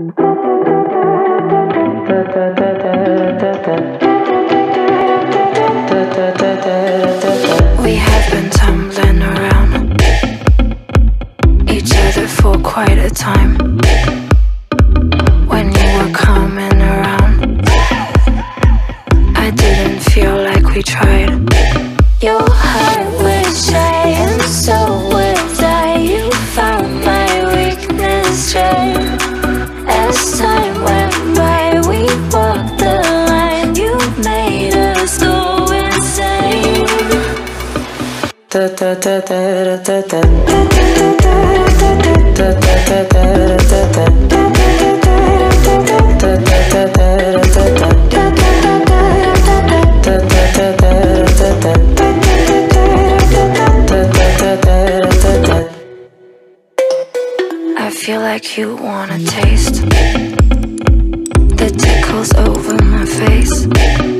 We have been tumbling around each other for quite a time. When you were coming around, I didn't feel like we tried. Your heart was so insane. I feel like you wanna taste the tickles over my face.